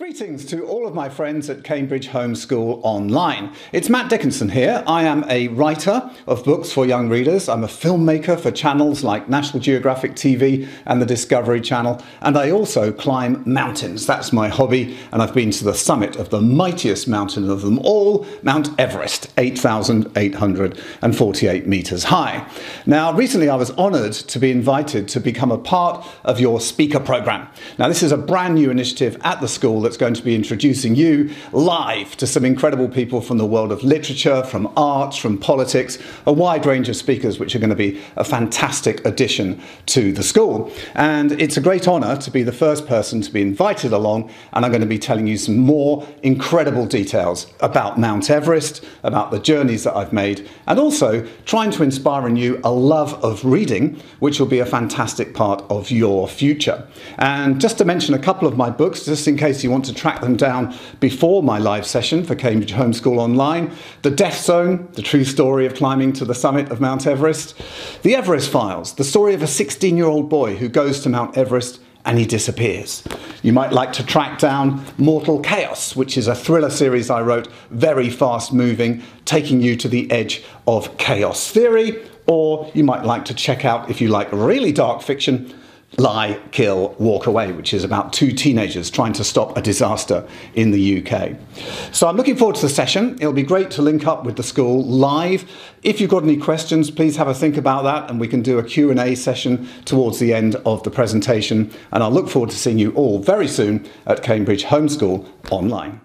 Greetings to all of my friends at Cambridge Homeschool Online. It's Matt Dickinson here. I am a writer of books for young readers. I'm a filmmaker for channels like National Geographic TV and the Discovery Channel, and I also climb mountains. That's my hobby, and I've been to the summit of the mightiest mountain of them all, Mount Everest, 8,848 meters high. Now, recently I was honored to be invited to become a part of your speaker program. Now, this is a brand new initiative at the school that's going to be introducing you live to some incredible people from the world of literature, from arts, from politics, a wide range of speakers, which are going to be a fantastic addition to the school. And it's a great honour to be the first person to be invited along, and I'm going to be telling you some more incredible details about Mount Everest, about the journeys that I've made, and also trying to inspire in you a love of reading, which will be a fantastic part of your future. And just to mention a couple of my books, just in case you want to track them down before my live session for Cambridge Homeschool Online. The Death Zone, the true story of climbing to the summit of Mount Everest. The Everest Files, the story of a 16 year old boy who goes to Mount Everest and he disappears. You might like to track down Mortal Chaos, which is a thriller series I wrote, very fast moving, taking you to the edge of chaos theory. Or you might like to check out, if you like really dark fiction, Lie, Kill, Walk Away, which is about two teenagers trying to stop a disaster in the UK. So I'm looking forward to the session. It'll be great to link up with the school live. If you've got any questions, please have a think about that and we can do a Q&A session towards the end of the presentation. And I'll look forward to seeing you all very soon at Cambridge Homeschool Online.